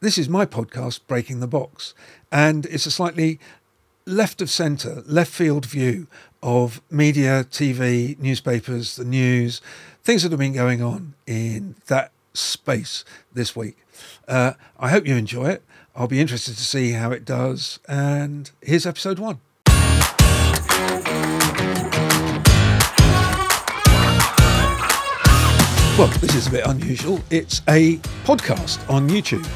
this is my podcast, Breaking the Box, and it's a slightly left of centre, left field view of media, TV, newspapers, the news, things that have been going on in that space this week. Uh, I hope you enjoy it. I'll be interested to see how it does. And here's episode one. Well, this is a bit unusual. It's a podcast on YouTube,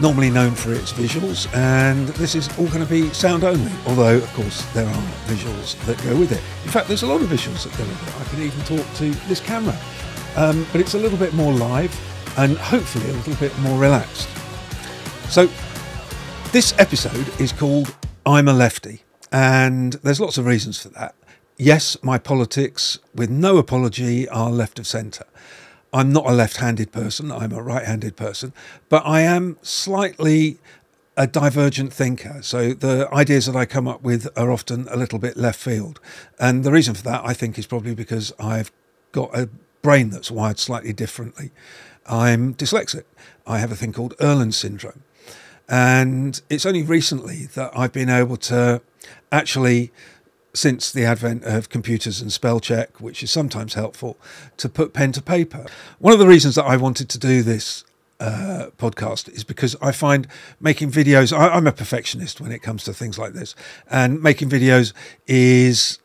normally known for its visuals, and this is all going to be sound only, although, of course, there are visuals that go with it. In fact, there's a lot of visuals that go with it. I can even talk to this camera, um, but it's a little bit more live and hopefully a little bit more relaxed. So, this episode is called I'm a Lefty, and there's lots of reasons for that. Yes, my politics, with no apology, are left of centre. I'm not a left handed person, I'm a right handed person, but I am slightly a divergent thinker. So the ideas that I come up with are often a little bit left field. And the reason for that, I think, is probably because I've got a brain that's wired slightly differently. I'm dyslexic. I have a thing called Irlen syndrome. And it's only recently that I've been able to actually since the advent of computers and spell check, which is sometimes helpful, to put pen to paper. One of the reasons that I wanted to do this uh, podcast is because I find making videos, I, I'm a perfectionist when it comes to things like this, and making videos is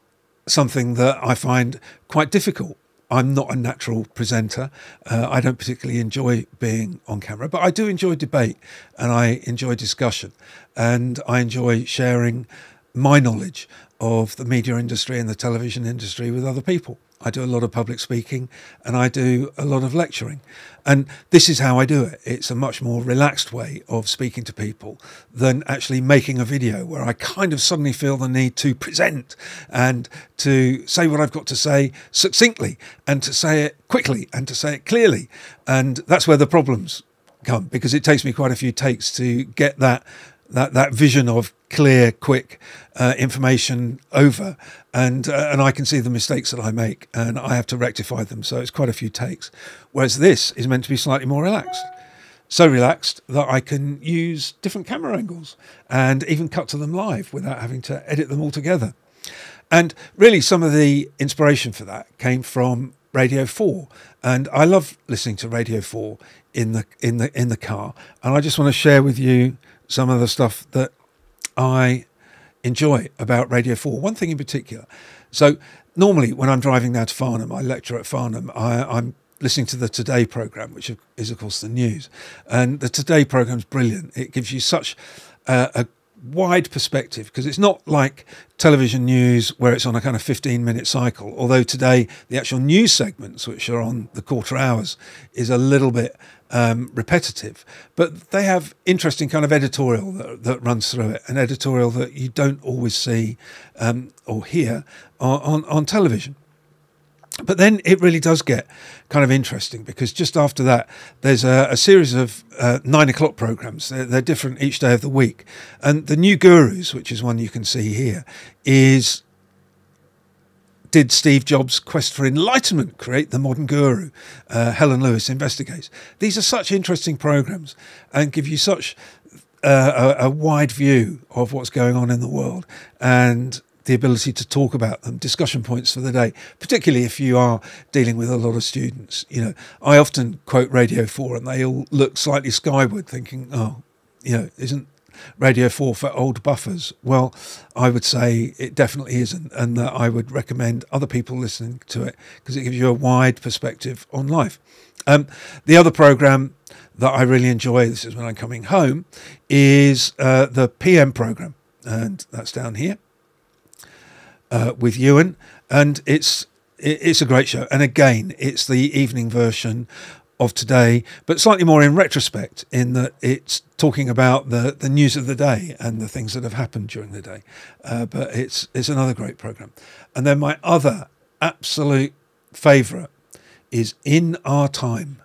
something that I find quite difficult. I'm not a natural presenter. Uh, I don't particularly enjoy being on camera, but I do enjoy debate and I enjoy discussion and I enjoy sharing my knowledge of the media industry and the television industry with other people. I do a lot of public speaking and I do a lot of lecturing. And this is how I do it. It's a much more relaxed way of speaking to people than actually making a video where I kind of suddenly feel the need to present and to say what I've got to say succinctly and to say it quickly and to say it clearly. And that's where the problems come because it takes me quite a few takes to get that that that vision of clear, quick uh, information over, and uh, and I can see the mistakes that I make, and I have to rectify them. So it's quite a few takes. Whereas this is meant to be slightly more relaxed, so relaxed that I can use different camera angles and even cut to them live without having to edit them all together. And really, some of the inspiration for that came from Radio Four, and I love listening to Radio Four in the in the in the car. And I just want to share with you some of the stuff that I enjoy about Radio 4. One thing in particular. So, normally when I'm driving down to Farnham, I lecture at Farnham, I, am listening to the Today programme, which is, of course, the news. And the Today programme is brilliant. It gives you such uh, a wide perspective because it's not like television news where it's on a kind of 15 minute cycle although today the actual news segments which are on the quarter hours is a little bit um, repetitive. But they have interesting kind of editorial that, that, runs through it an editorial that you don't always see um, or hear on, on, on television but then it really does get kind of interesting because just after that, there's a, a series of uh, nine o'clock programs. They're, they're, different each day of the week. And the new Gurus, which is one you can see here, is did Steve Jobs' quest for enlightenment create the modern guru? Uh, Helen Lewis investigates. These are such interesting programs and give you such uh, a, a wide view of what's going on in the world. And the ability to talk about them, discussion points for the day, particularly if you are dealing with a lot of students. You know, I often quote Radio 4 and they all look slightly skyward thinking, oh, you know, isn't Radio 4 for old buffers? Well, I would say it definitely isn't, and that I would recommend other people listening to it because it gives you a wide perspective on life. Um, the other program that I really enjoy, this is when I'm coming home, is uh, the PM program, and that's down here uh, with Ewan, and it's it's a great show. And again, it's the evening version of today, but slightly more in retrospect, in that it's talking about the, the news of the day and the things that have happened during the day. Uh, but it's it's another great program. And then my other absolute favourite is In Our Time,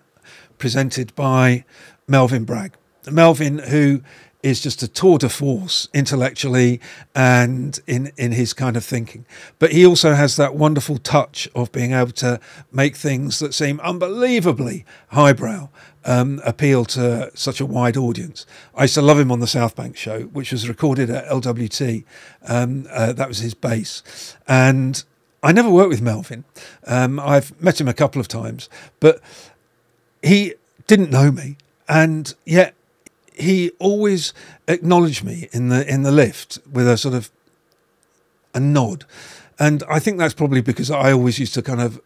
presented by Melvyn Bragg. Melvyn, who is just a tour de force intellectually and in in his kind of thinking. But he also has that wonderful touch of being able to make things that seem unbelievably highbrow um, appeal to such a wide audience. I used to love him on the South Bank show, which was recorded at LWT. Um, uh, that was his base, and I never worked with Melvyn. Um, I've met him a couple of times, but he didn't know me, and yet he always acknowledged me in the in the lift with a sort of a nod, and I think that's probably because I always used to kind of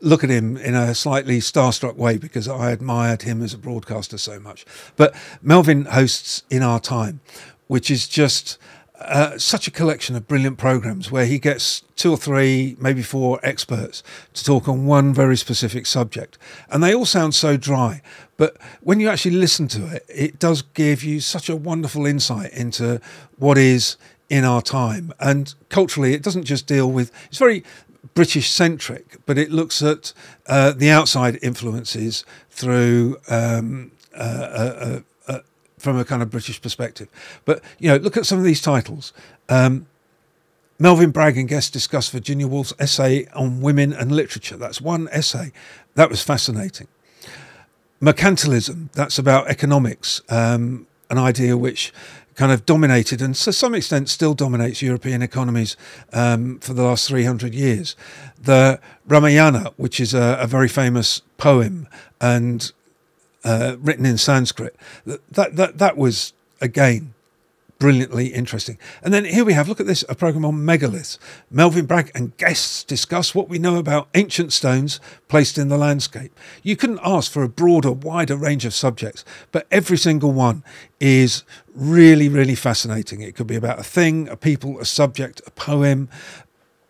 look at him in a slightly starstruck way because I admired him as a broadcaster so much. But Melvyn hosts in our time, which is just uh, such a collection of brilliant programs where he gets two or three, maybe four experts to talk on one very specific subject. And they all sound so dry. But when you actually listen to it, it does give you such a wonderful insight into what is in our time. And culturally, it doesn't just deal with, it's very British centric, but it looks at uh, the outside influences through um, uh, uh, from a kind of British perspective. But you know, look at some of these titles. Um, Melvyn Bragg and guests discuss Virginia Woolf's essay on women and literature. That's one essay. That was fascinating. Mercantilism, that's about economics, um, an idea which kind of dominated and to some extent still dominates European economies um, for the last 300 years. The Ramayana, which is a, a very famous poem and uh, written in Sanskrit. That, that, that was, again, brilliantly interesting. And then here we have, look at this, a program on megaliths. Melvyn Bragg and guests discuss what we know about ancient stones placed in the landscape. You couldn't ask for a broader, wider range of subjects, but every single one is really, really fascinating. It could be about a thing, a people, a subject, a poem.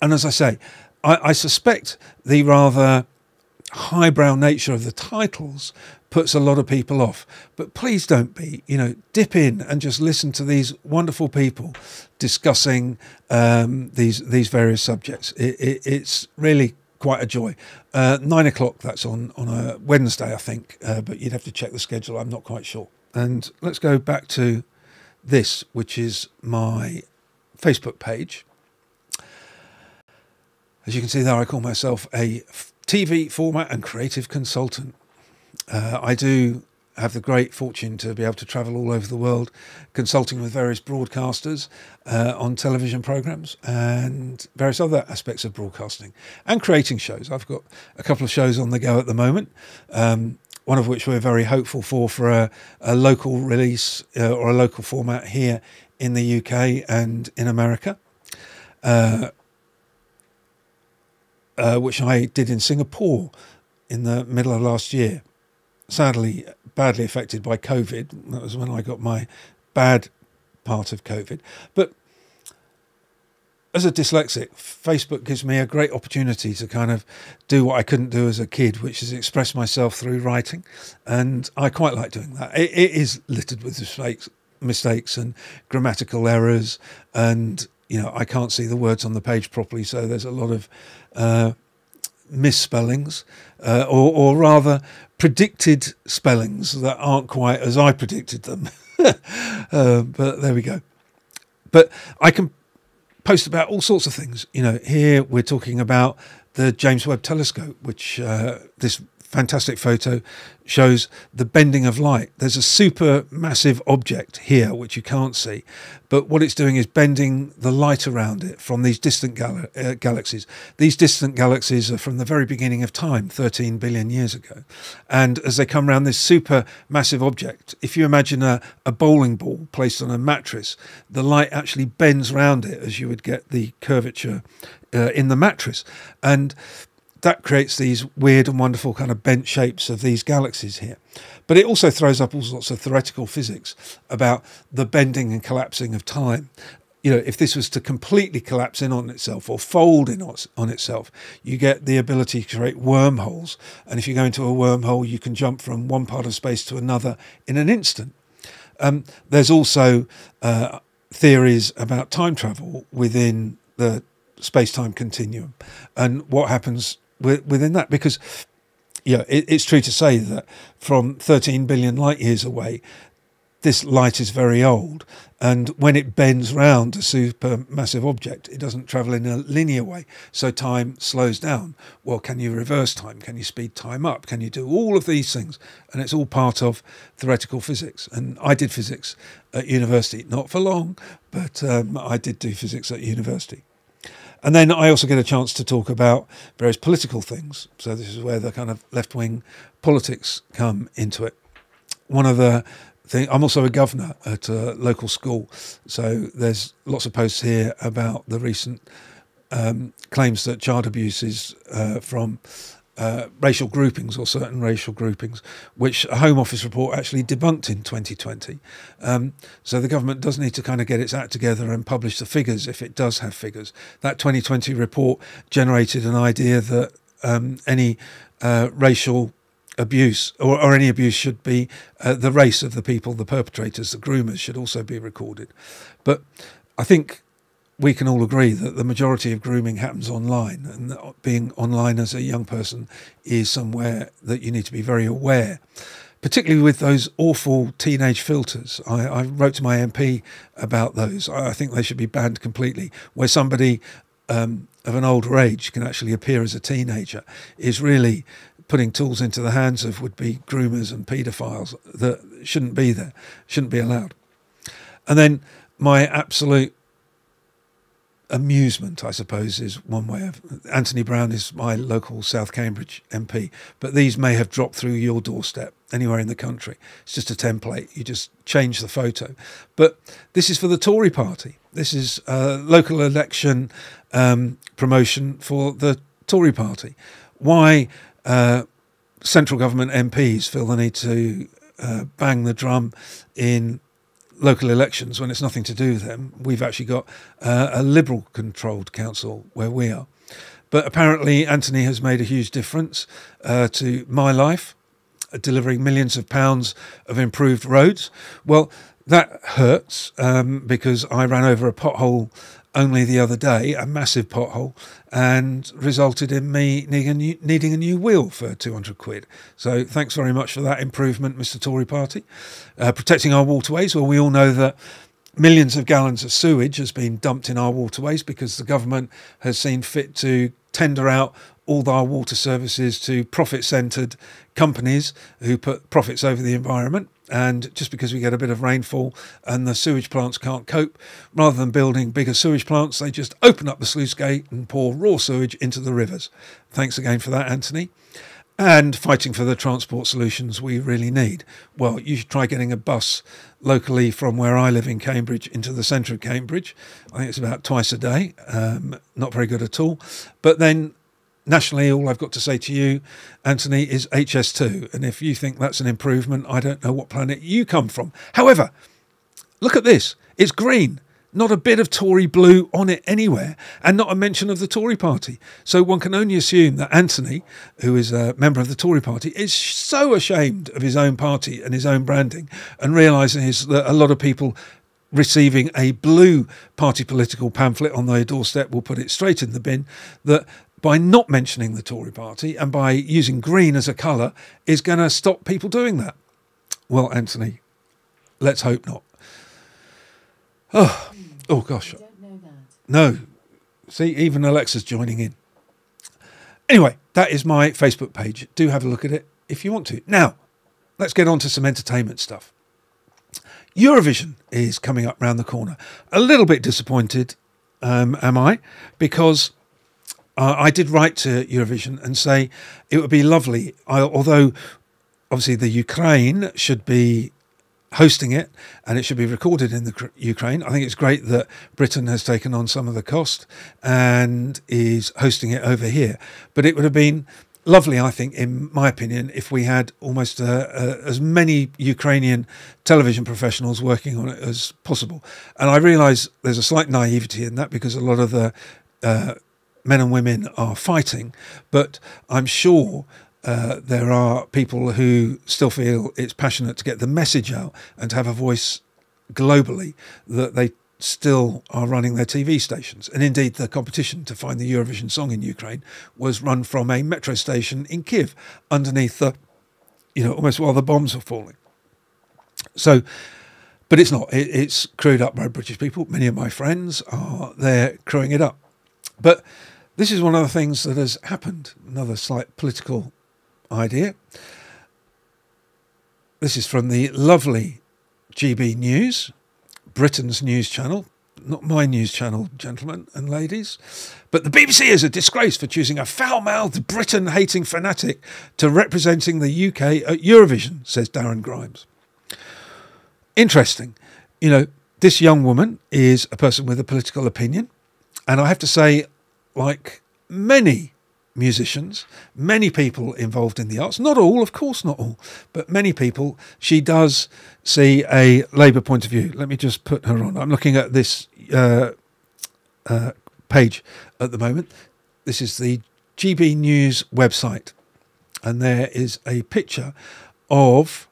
And as I say, I, I suspect the rather highbrow nature of the titles puts a lot of people off. But please don't be, you know, dip in and just listen to these wonderful people discussing um, these these various subjects. It, it, it's really quite a joy. Uh, nine o'clock, that's on, on a Wednesday, I think, uh, but you'd have to check the schedule. I'm not quite sure. And let's go back to this, which is my Facebook page. As you can see there, I call myself a TV format and creative consultant. Uh, I do have the great fortune to be able to travel all over the world, consulting with various broadcasters uh, on television programs and various other aspects of broadcasting and creating shows. I've got a couple of shows on the go at the moment. Um, one of which we're very hopeful for for a, a local release uh, or a local format here in the UK and in America, uh, uh, which I did in Singapore in the middle of last year sadly badly affected by COVID. That was when I got my bad part of COVID. But as a dyslexic, Facebook gives me a great opportunity to kind of do what I couldn't do as a kid, which is express myself through writing. And I quite like doing that. it, it is littered with mistakes, mistakes and grammatical errors. And, you know, I can't see the words on the page properly. So there's a lot of uh, misspellings, uh, or, or rather predicted spellings that aren't quite as I predicted them. uh, but there we go. But I can post about all sorts of things. You know, here we're talking about the James Webb Telescope, which uh, this fantastic photo shows the bending of light. There's a super massive object here which you can't see, but what it's doing is bending the light around it from these distant gal- uh, galaxies. These distant galaxies are from the very beginning of time, 13 billion years ago. And as they come around this super massive object, if you imagine a, a bowling ball placed on a mattress, the light actually bends around it as you would get the curvature uh, in the mattress. And that creates these weird and wonderful kind of bent shapes of these galaxies here. But it also throws up all sorts of theoretical physics about the bending and collapsing of time. You know, if this was to completely collapse in on itself or fold in on itself, you get the ability to create wormholes. And if you go into a wormhole, you can jump from one part of space to another in an instant. Um, there's also uh, theories about time travel within the space time continuum and what happens within that because yeah, it, it's true to say that from 13 billion light years away, this light is very old, and when it bends round a super massive object, it doesn't travel in a linear way, so time slows down. Well, can you reverse time? Can you speed time up? Can you do all of these things? And it's all part of theoretical physics. And I did physics at university, not for long, but um, I did do physics at university. And then I also get a chance to talk about various political things. So this is where the kind of left wing politics come into it. One of the thing, I'm also a governor at a local school, so there's lots of posts here about the recent um, claims that child abuse is uh, from uh, racial groupings or certain racial groupings, which a Home Office report actually debunked in 2020. Um, so the government does need to kind of get its act together and publish the figures if it does have figures. That 2020 report generated an idea that um, any uh, racial abuse or, or, any abuse should be uh, the race of the people, the perpetrators, the groomers should also be recorded. But I think we can all agree that the majority of grooming happens online, and being online as a young person is somewhere that you need to be very aware. Particularly with those awful teenage filters. I, I wrote to my MP about those. I, think they should be banned completely. Where somebody um, of an older age can actually appear as a teenager is really putting tools into the hands of would-be groomers and paedophiles that shouldn't be there, shouldn't be allowed. And then my absolute amusement, I suppose, is one way of. Anthony Browne is my local South Cambridge MP, but these may have dropped through your doorstep anywhere in the country. It's just a template. You just change the photo. But this is for the Tory party. This is a local election um, promotion for the Tory party. Why uh, central government MPs feel the need to uh, bang the drum in local elections when it's nothing to do with them. We've actually got uh, a Liberal controlled council where we are. But apparently, Anthony has made a huge difference uh, to my life, delivering millions of pounds of improved roads. Well, that hurts um, because I ran over a pothole only the other day, a massive pothole, and resulted in me needing a new, needing a new wheel for 200 quid. So thanks very much for that improvement, Mr. Tory Party. Uh, protecting our waterways, well, we all know that millions of gallons of sewage has been dumped in our waterways because the government has seen fit to tender out all our water services to profit centred companies who put profits over the environment. And just because we get a bit of rainfall and the sewage plants can't cope, rather than building bigger sewage plants, they just open up the sluice gate and pour raw sewage into the rivers. Thanks again for that, Anthony. And fighting for the transport solutions we really need. Well, you should try getting a bus locally from where I live in Cambridge into the centre of Cambridge. I think it's about twice a day. Um, not very good at all. But then nationally, all I've got to say to you, Anthony, is HS2. And if you think that's an improvement, I don't know what planet you come from. However, look at this it's green. Not a bit of Tory blue on it anywhere, and not a mention of the Tory party. So one can only assume that Anthony, who is a member of the Tory party, is so ashamed of his own party and his own branding, and realizes that a lot of people receiving a blue party political pamphlet on their doorstep will put it straight in the bin, that by not mentioning the Tory party and by using green as a colour is going to stop people doing that. Well, Anthony, let's hope not. Oh, oh gosh. No. See, even Alexa's joining in. Anyway, that is my Facebook page. Do have a look at it if you want to. Now, let's get on to some entertainment stuff. Eurovision is coming up round the corner. A little bit disappointed, um, am I, because uh, I did write to Eurovision and say it would be lovely, I, although obviously the Ukraine should be hosting it and it should be recorded in the Ukraine. I think it's great that Britain has taken on some of the cost and is hosting it over here. But it would have been lovely, I think, in my opinion, if we had almost uh, uh, as many Ukrainian television professionals working on it as possible. And I realise there's a slight naivety in that because a lot of the uh, men and women are fighting, but I'm sure uh, there are people who still feel it's passionate to get the message out and to have a voice globally that they still are running their TV stations. And indeed, the competition to find the Eurovision song in Ukraine was run from a metro station in Kiev underneath the, you know, almost while the bombs were falling. So but it's not. It, it's crewed up by British people. Many of my friends are there crewing it up. But this is one of the things that has happened. Another slight political idea. This is from the lovely GB News, Britain's news channel. Not my news channel, gentlemen and ladies. But the BBC is a disgrace for choosing a foul mouthed, Britain hating fanatic to representing the UK at Eurovision, says Darren Grimes. Interesting. You know, this young woman is a person with a political opinion. And I have to say, like many musicians, many people involved in the arts, not all, of course, not all, but many people, she does see a Labour point of view. Let me just put her on. I'm looking at this uh, uh, page at the moment. This is the GB News website, and there is a picture of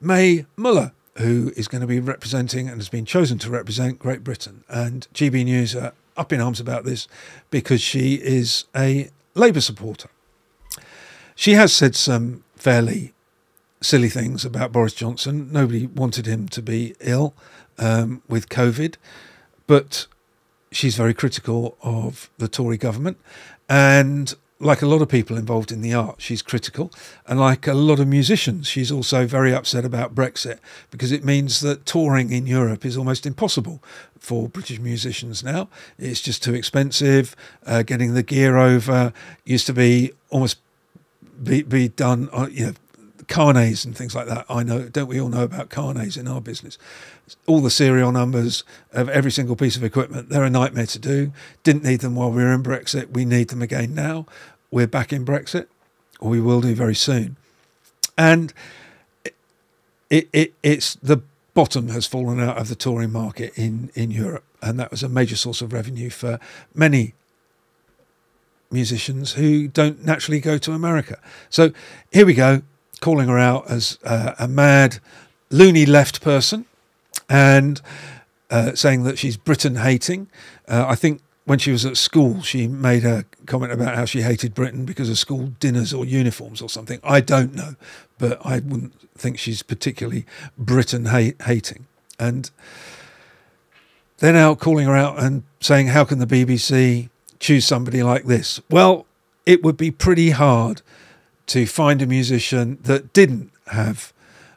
Mae Muller, who is going to be representing and has been chosen to represent Great Britain. And GB News are up in arms about this because she is a Labour supporter. She has said some fairly silly things about Boris Johnson. Nobody wanted him to be ill um, with COVID, but she's very critical of the Tory government. And like a lot of people involved in the art, she's critical. And like a lot of musicians, she's also very upset about Brexit because it means that touring in Europe is almost impossible for British musicians now. It's just too expensive. Uh, getting the gear over used to be almost be, be done, uh, you know, carnets and things like that. I know, don't we all know about carnets in our business? All the serial numbers of every single piece of equipment, they're a nightmare to do. Didn't need them while we were in Brexit. We need them again now. We're back in Brexit, or we will do very soon. And it, it, it it's the bottom has fallen out of the touring market in, in Europe. And that was a major source of revenue for many musicians who don't naturally go to America. So here we go, calling her out as uh, a mad, loony left person and uh, saying that she's Britain hating. Uh, I think when she was at school, she made a comment about how she hated Britain because of school dinners or uniforms or something. I don't know, but I wouldn't think she's particularly Britain hate, hating. And they're now calling her out and saying, How can the BBC choose somebody like this? Well, it would be pretty hard to find a musician that didn't have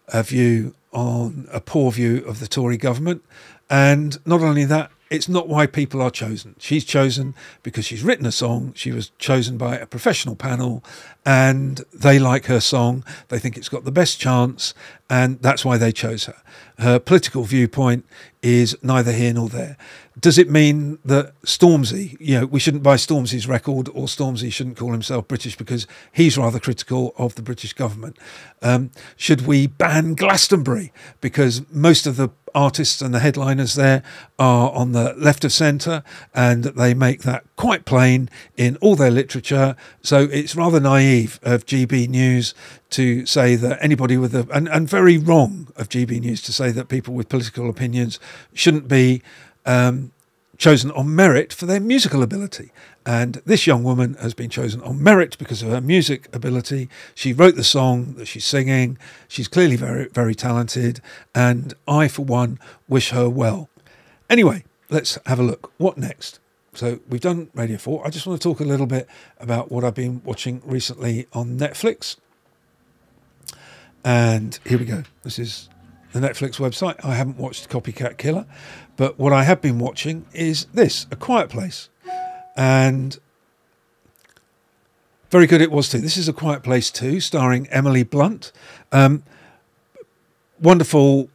a view on a poor view of the Tory government. And not only that, it's not why people are chosen. She's chosen because she's written a song. She was chosen by a professional panel and they like her song. They think it's got the best chance and that's why they chose her. Her political viewpoint is neither here nor there. Does it mean that Stormzy, you know, we shouldn't buy Stormzy's record or Stormzy shouldn't call himself British because he's rather critical of the British government? Um, should we ban Glastonbury because most of the artists and the headliners there are on the left of centre and they make that quite plain in all their literature. So it's rather naive of GB News to say that anybody with a, and, and very wrong of GB News to say that people with political opinions shouldn't be um, chosen on merit for their musical ability. And this young woman has been chosen on merit because of her music ability. She wrote the song that she's singing. She's clearly very, very talented. And I, for one, wish her well. Anyway, let's have a look. What next? So we've done Radio 4. I just want to talk a little bit about what I've been watching recently on Netflix. And here we go. This is the Netflix website. I haven't watched Copycat Killer, but what I have been watching is this A Quiet Place. And very good it was too. This is A Quiet Place too, starring Emily Blunt. Um, wonderful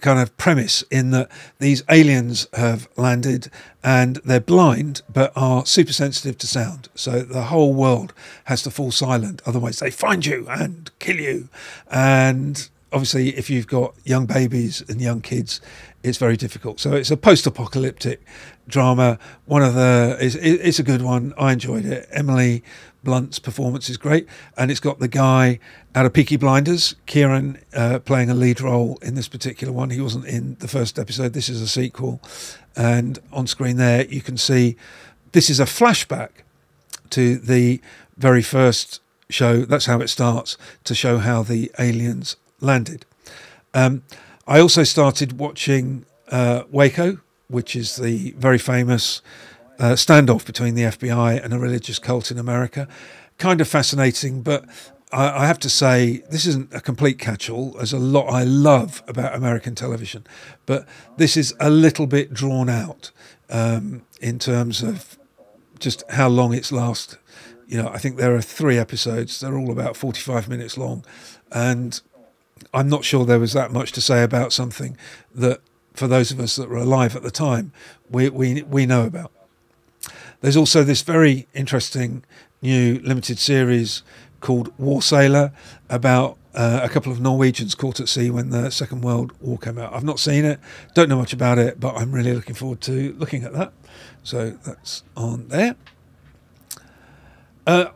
kind of premise in that these aliens have landed and they're blind but are super sensitive to sound. So the whole world has to fall silent, otherwise, they find you and kill you. And obviously, if you've got young babies and young kids, it's very difficult. So it's a post-apocalyptic drama. One of the it's, it's a good one. I enjoyed it. Emily Blunt's performance is great, and it's got the guy out of Peaky Blinders, Kieran, uh, playing a lead role in this particular one. He wasn't in the first episode. This is a sequel, and on screen there you can see this is a flashback to the very first show. That's how it starts to show how the aliens landed. Um, I also started watching uh, Waco, which is the very famous uh, standoff between the FBI and a religious cult in America. Kind of fascinating, but I, I have to say this isn't a complete catch-all. There's a lot I love about American television, but this is a little bit drawn out um, in terms of just how long it's last. You know, I think there are three episodes. They're all about 45 minutes long, and I'm not sure there was that much to say about something that, for those of us that were alive at the time, we we we know about. There's also this very interesting new limited series called War Sailor about uh, a couple of Norwegians caught at sea when the Second World War came out. I've not seen it, don't know much about it, but I'm really looking forward to looking at that. So that's on there. Uh,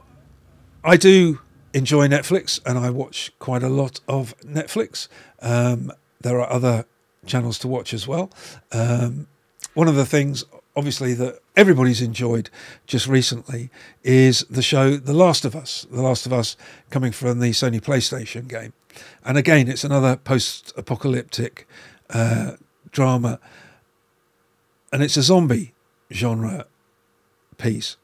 I do enjoy Netflix and I watch quite a lot of Netflix. Um, there are other channels to watch as well. Um, one of the things obviously that everybody's enjoyed just recently is the show The Last of Us. The Last of Us coming from the Sony PlayStation game. And again, it's another post apocalyptic uh, drama. And it's a zombie genre piece.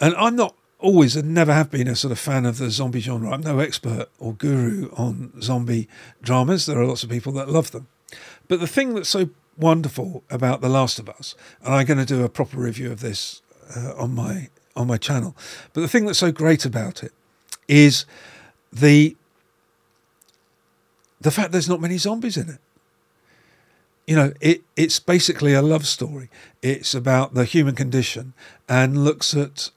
And I'm not always and never have been a sort of fan of the zombie genre. I'm no expert or guru on zombie dramas. There are lots of people that love them. But the thing that's so wonderful about The Last of Us, and I'm going to do a proper review of this uh, on my on my channel. But the thing that's so great about it is the the fact there's not many zombies in it. You know, it it's basically a love story. It's about the human condition and looks at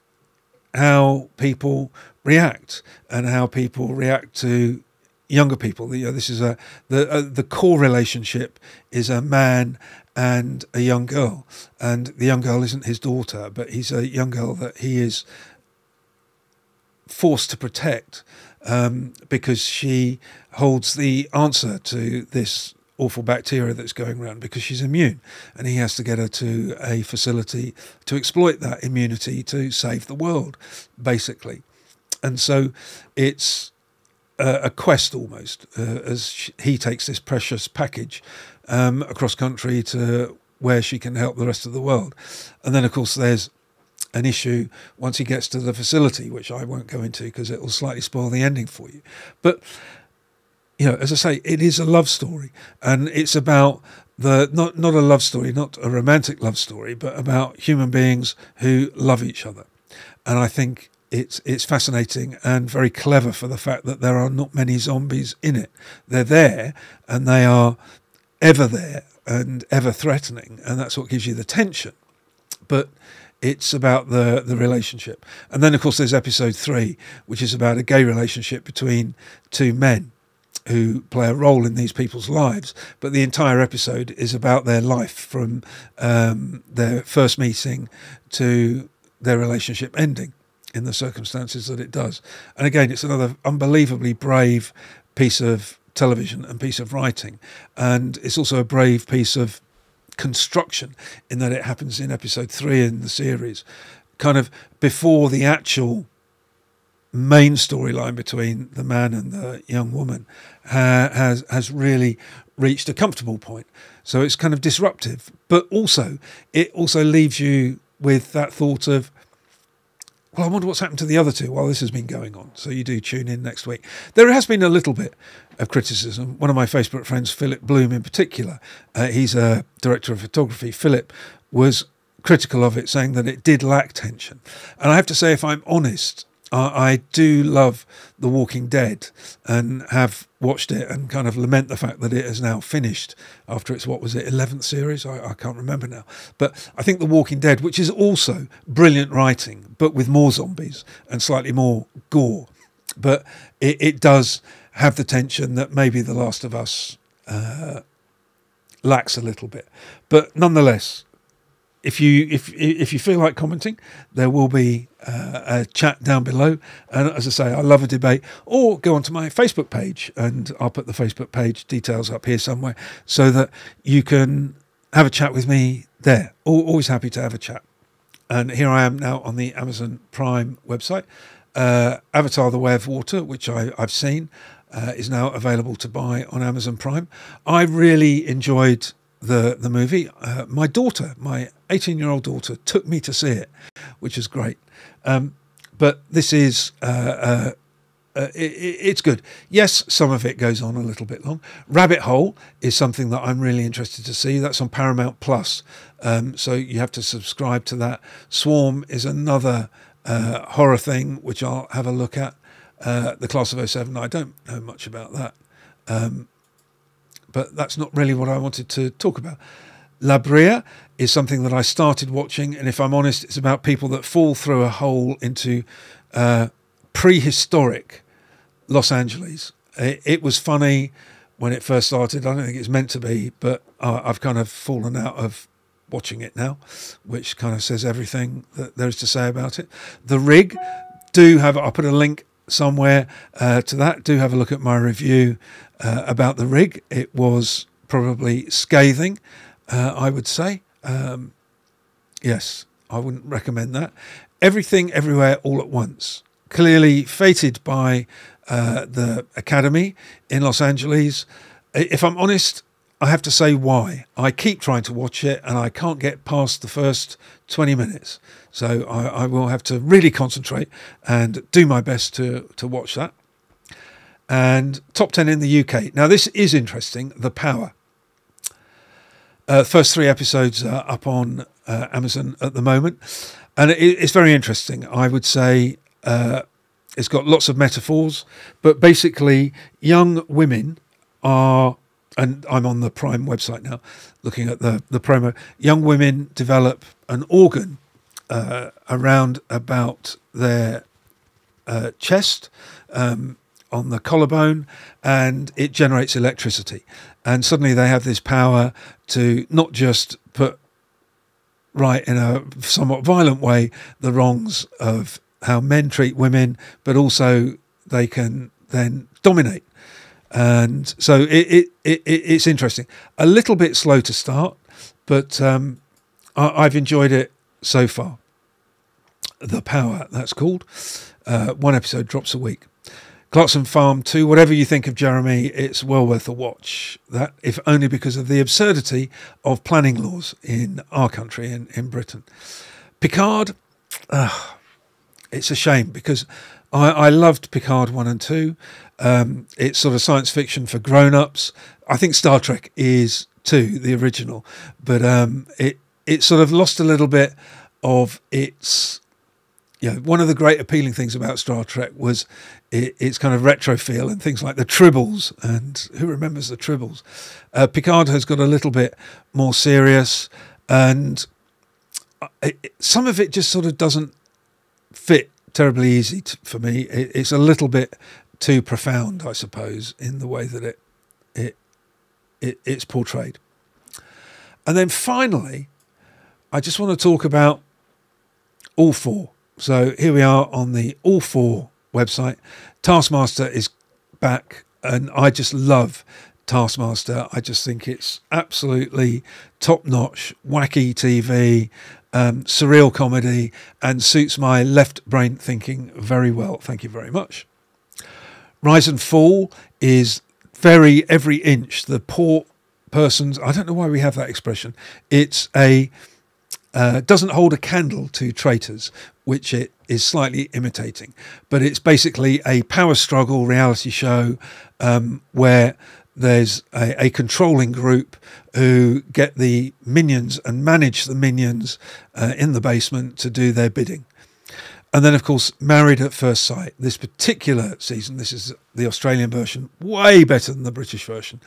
how people react and how people react to younger people. You know, this is a the uh, the core relationship is a man and a young girl, and the young girl isn't his daughter, but he's a young girl that he is forced to protect um, because she holds the answer to this awful bacteria that's going around because she's immune and he has to get her to a facility to exploit that immunity to save the world basically and so it's a, a quest almost uh, as he takes this precious package um, across country to where she can help the rest of the world. And then, of course, there's an issue once he gets to the facility, which I won't go into because it will slightly spoil the ending for you. But you know, as I say, it is a love story, and it's about the not not a love story, not a romantic love story, but about human beings who love each other. And I think it's it's fascinating and very clever for the fact that there are not many zombies in it. They're there and they are ever there and ever threatening, and that's what gives you the tension. But it's about the the relationship, and then of course there's episode three, which is about a gay relationship between two men who play a role in these people's lives. But the entire episode is about their life from um, their first meeting to their relationship ending in the circumstances that it does. And again, it's another unbelievably brave piece of television and piece of writing. And it's also a brave piece of construction in that it happens in episode three in the series, kind of before the actual main storyline between the man and the young woman uh, has has really reached a comfortable point. So it's kind of disruptive, but also it also leaves you with that thought of well, I wonder what's happened to the other two while this has been going on. So you do tune in next week. There has been a little bit of criticism. One of my Facebook friends, Philip Bloom in particular, uh, he's a director of photography. Philip was critical of it, saying that it did lack tension. And I have to say, if I'm honest, I, do love The Walking Dead and have watched it and kind of lament the fact that it is now finished after its what was it 11th series? I, I, can't remember now. But i think the walking dead which is also brilliant writing but with more zombies and slightly more gore. But it, it does have the tension that maybe the last of us uh, lacks a little bit. But nonetheless if you if if you feel like commenting, there will be uh, a chat down below. And as I say, I love a debate. Or go onto my Facebook page, and I'll put the Facebook page details up here somewhere, so that you can have a chat with me there. Always happy to have a chat. And here I am now on the Amazon Prime website. Uh, Avatar: The Way of Water, which I, I've seen. uh, is now available to buy on Amazon Prime. I really enjoyed the the movie. Uh, my daughter, my 18 year old daughter, took me to see it, which is great. Um, but this is uh, uh, uh, it, it's good. Yes, some of it goes on a little bit long. Rabbit Hole is something that I'm really interested to see. That's on Paramount Plus, um, so you have to subscribe to that. Swarm is another uh, horror thing which I'll have a look at. Uh, the Class of 07, I don't know much about that, um, but that's not really what I wanted to talk about. La Brea is something that I started watching, and if I'm honest, it's about people that fall through a hole into uh, prehistoric Los Angeles. It, it, was funny when it first started. I don't think it's meant to be, but uh, I've kind of fallen out of watching it now, which kind of says everything that there is to say about it. The rig, do have, I'll put a link somewhere uh, to that. Do have a look at my review uh, about the rig. It was probably scathing, uh, I would say. Um, yes, I wouldn't recommend that. Everything, everywhere, all at once clearly fated by uh, the Academy in Los Angeles. If I'm honest, I have to say why. I keep trying to watch it and I can't get past the first 20 minutes. So I, I will have to really concentrate and do my best to, to watch that. And top 10 in the UK. Now, this is interesting The Power. Uh, first three episodes are up on uh, Amazon at the moment. And it, it's very interesting. I would say uh, it's got lots of metaphors, but basically, young women are, and I'm on the Prime website now, looking at the the promo. Young women develop an organ uh, around about their uh, chest. Um, on the collarbone and it generates electricity. And suddenly they have this power to not just put right in a somewhat violent way the wrongs of how men treat women, but also they can then dominate. And so it, it, it it's interesting. A little bit slow to start, but um, I, have enjoyed it so far. The Power, that's called. Uh, one episode drops a week. Clarkson Farm 2, whatever you think of Jeremy, it's well worth a watch. That, if only because of the absurdity of planning laws in our country, in, in Britain. Picard, uh, it's a shame because I, I loved Picard 1 and 2. Um, it's sort of science fiction for grown ups. I think Star Trek is too, the original, but um, it, it sort of lost a little bit of its. Yeah, one of the great appealing things about Star Trek was it, its kind of retro feel and things like the Tribbles. And who remembers the Tribbles? Uh, Picard has got a little bit more serious, and uh, it, some of it just sort of doesn't fit terribly easy to, for me. It, it's a little bit too profound, I suppose, in the way that it it, it it's portrayed. And then finally, I just want to talk about All Four. So here we are on the All Four website. Taskmaster is back, and I just love Taskmaster. I just think it's absolutely top notch, wacky TV um, surreal comedy and suits my left brain thinking very well. Thank you very much. Rise and Fall is very every inch the poor person's. I don't know why we have that expression. It's a uh, doesn't hold a candle to traitors, which it is slightly imitating, but it's basically a power struggle reality show um, where there's a, a, controlling group who get the minions and manage the minions uh, in the basement to do their bidding. And then, of course, Married at First Sight. This particular season, this is the Australian version, way better than the British version,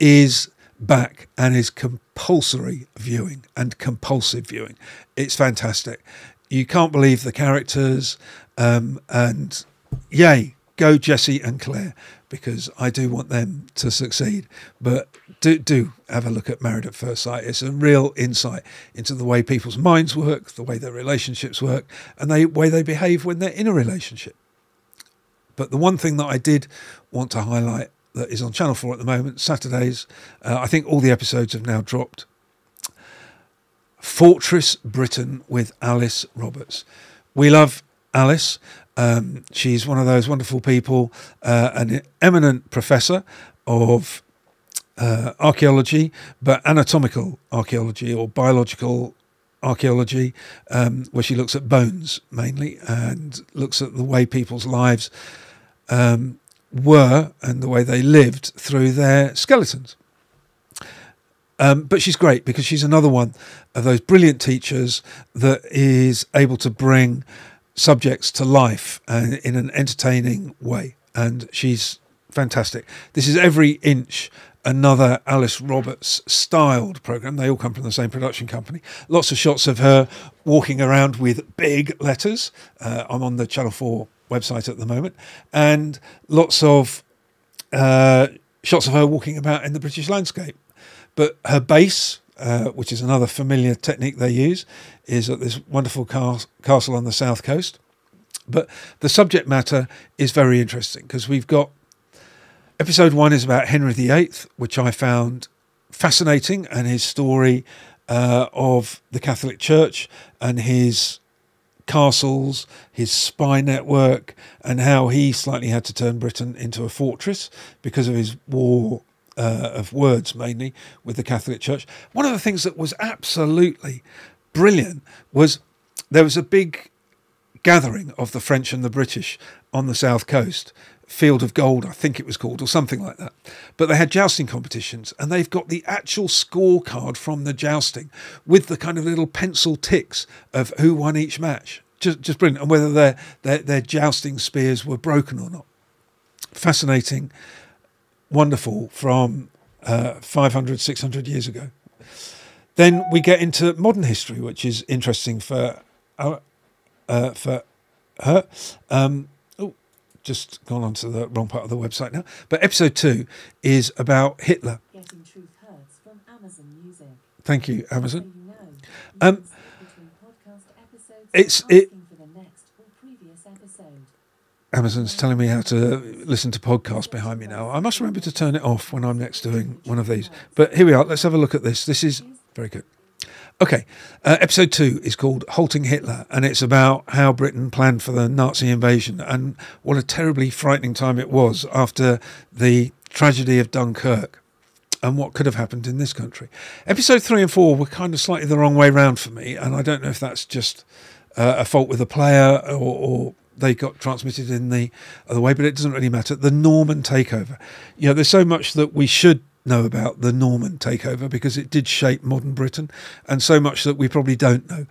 is back and is compulsory viewing and compulsive viewing. It's fantastic. You can't believe the characters, um, and yay, go Jesse and Claire because I do want them to succeed. But do do have a look at Married at First Sight. It's a real insight into the way people's minds work, the way their relationships work, and the way they behave when they're in a relationship. But the one thing that I did want to highlight that is on Channel 4 at the moment, Saturdays, uh, I think all the episodes have now dropped. Fortress Britain with Alice Roberts. We love Alice. Um, she's one of those wonderful people, uh, an eminent professor of uh, archaeology, but anatomical archaeology or biological archaeology, um, where she looks at bones mainly and looks at the way people's lives um, were and the way they lived through their skeletons. Um, but she's great because she's another one of those brilliant teachers that is able to bring subjects to life and in an entertaining way. And she's fantastic. This is every inch another Alice Roberts styled program. They all come from the same production company. Lots of shots of her walking around with big letters. Uh, I'm on the Channel 4 website at the moment. And lots of uh, shots of her walking about in the British landscape. But her base, uh, which is another familiar technique they use, is at this wonderful castle on the south coast. But the subject matter is very interesting because we've got episode one is about Henry VIII, which I found fascinating, and his story uh, of the Catholic Church and his castles, his spy network, and how he slightly had to turn Britain into a fortress because of his war uh, of words, mainly with the Catholic Church. One of the things that was absolutely brilliant was there was a big gathering of the French and the British on the south coast. Field of Gold, I think it was called, or something like that. But they had jousting competitions, and they've got the actual scorecard from the jousting with the kind of little pencil ticks of who won each match. Just, just brilliant, and whether their, their their jousting spears were broken or not. Fascinating, wonderful from uh, 500, 600 years ago. Then we get into modern history, which is interesting for uh, uh, for her. Um, oh, just gone onto the wrong part of the website now. But episode two is about Hitler. Getting Truth Heard from Amazon Music. Thank you, Amazon. Um, links between podcast episodes it's- it- asking for the next or previous episode. Amazon's telling me how to listen to podcasts behind me now. I must remember to turn it off when I'm next doing one of these. But here we are. Let's have a look at this. This is very good. Okay, uh, episode two is called Halting Hitler, and it's about how Britain planned for the Nazi invasion and what a terribly frightening time it was after the tragedy of Dunkirk and what could have happened in this country. Episode three and four were kind of slightly the wrong way round for me, and I don't know if that's just uh, a fault with the player or, or they got transmitted in the other way, but it doesn't really matter. The Norman takeover. You know, there's so much that we should know about the Norman takeover because it did shape modern Britain, and so much that we probably don't know.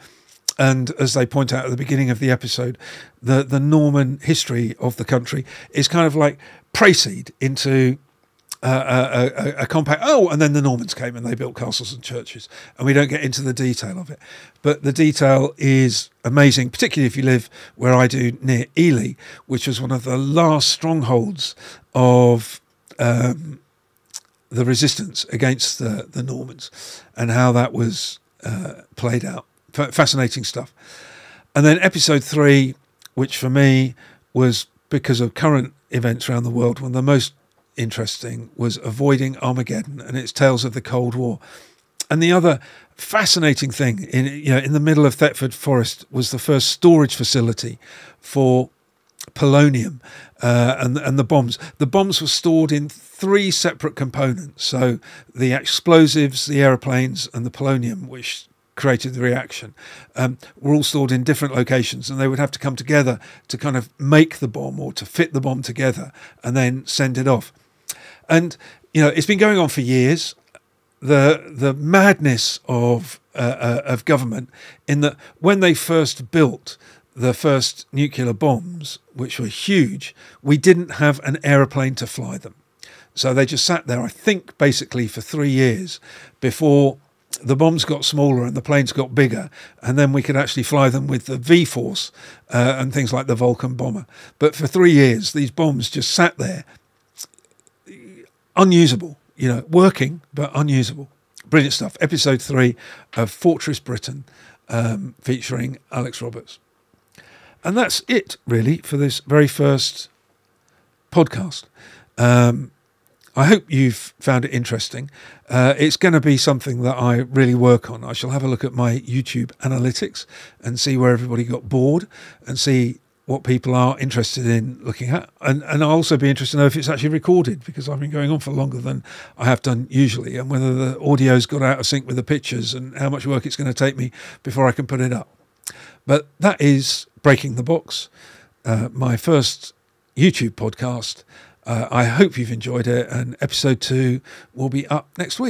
And as they point out at the beginning of the episode, the, the Norman history of the country is kind of like precede into a, a, a compact. Oh, and then the Normans came and they built castles and churches, and we don't get into the detail of it. But the detail is amazing, particularly if you live where I do near Ely, which was one of the last strongholds of um, the resistance against the, the Normans, and how that was uh, played out. F- fascinating stuff. And then episode three, which for me was because of current events around the world, one of the most interesting was avoiding Armageddon and its tales of the Cold War. And the other fascinating thing in you know in the middle of Thetford Forest was the first storage facility for polonium uh, and and the bombs. The bombs were stored in three separate components. So the explosives, the aeroplanes, and the polonium, which created the reaction, um, were all stored in different locations, and they would have to come together to kind of make the bomb or to fit the bomb together and then send it off. And you know, it's been going on for years. The the madness of uh, uh, of government in that when they first built the first nuclear bombs, which were huge, we didn't have an aeroplane to fly them. So they just sat there, I think, basically for three years before the bombs got smaller and the planes got bigger, and then we could actually fly them with the V Force uh, and things like the Vulcan bomber. But for three years, these bombs just sat there, unusable, you know, working, but unusable. Brilliant stuff. Episode three of Fortress Britain, um, featuring Alice Roberts. And that's it, really, for this very first podcast. Um, I hope you've found it interesting. Uh, it's going to be something that I really work on. I shall have a look at my YouTube analytics and see where everybody got bored and see what people are interested in looking at. And, and I'll also be interested to know if it's actually recorded because I've been going on for longer than I have done usually and whether the audio's got out of sync with the pictures and how much work it's going to take me before I can put it up. But that is Breaking the Box, uh, my first YouTube podcast. Uh, I hope you've enjoyed it, and episode two will be up next week.